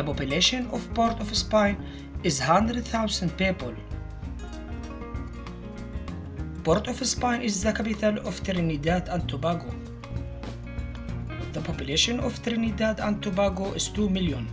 The population of Port of Spain is 100,000 people. Port of Spain is the capital of Trinidad and Tobago. The population of Trinidad and Tobago is 2 million.